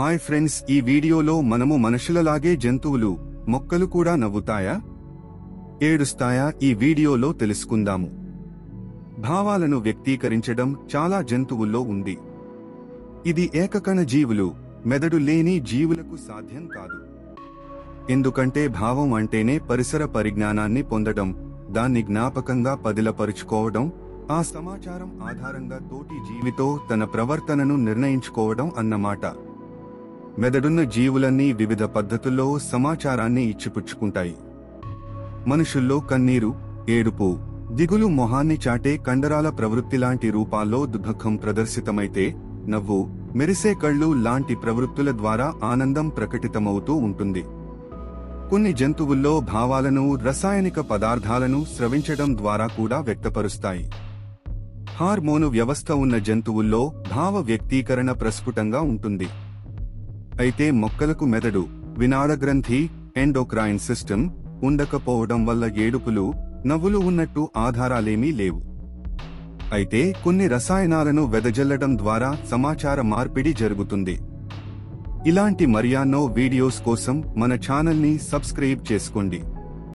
Hi friends ఈ వీడియోలో మనము మనుషులలాగే జంతువులు మొక్కలు కూడా నవ్వుతాయా? ఏడుస్తాయా? ఈ వీడియోలో తెలుసుకుందాము. భావాలను వ్యక్తీకరించడం చాలా జంతువుల్లో ఉంది. ఇది ఏకకణ జీవులు మెదడు లేని జీవులకు సాధ్యం కాదు. ఎందుకంటే భావం అంటేనే పరిసర పరిజ్ఞానాన్ని పొందడం దాన్ని జ్ఞాపకంగా పదిలపరుచుకోవడం ఆ సమాచారం ఆధారంగా తోటి జీవితో తన ప్రవర్తనను నిర్ణయించుకోవడం అన్నమాట. మెదడున్న జీవులన్నీ వివిధ పద్ధతుల్లో సమాచారాన్ని ఇచ్చిపుచ్చుకుంటాయి. మనుషుల్లో కన్నీరు ఏడుపు దిగులు మొహాన్ని చాటే కండరాల ప్రవృత్తి లాంటి రూపాల్లో దుఃఖం ప్రదర్శితమైతే నవ్వు మెరిసే కళ్ళు లాంటి ప్రవృత్తుల ద్వారా ఆనందం ప్రకటితమవుతూ ఉంటుంది. కొన్ని జంతువుల్లో భావాలను రసాయనిక పదార్థాలను స్రవించడం ద్వారా కూడా వ్యక్తపరుస్తాయి. హార్మోను వ్యవస్థ ఉన్న జంతువుల్లో భావ వ్యక్తీకరణ ప్రస్ఫుటంగా ఉంటుంది. అయితే మొక్కలకు మెదడు వినాడ గ్రంథి ఎండోక్రైన్ సిస్టమ్ ఉండకపోవడం వల్ల ఏడుపులు నవ్వులు ఉన్నట్టు ఆధారాలేమీ లేవు. అయితే కొన్ని రసాయనాలను వెదజల్లడం ద్వారా సమాచార మార్పిడి జరుగుతుంది. ఇలాంటి మరియాన్నో వీడియోస్ కోసం మన ఛానల్ని సబ్స్క్రైబ్ చేసుకోండి.